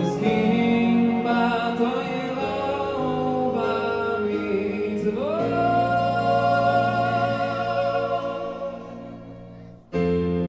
his name.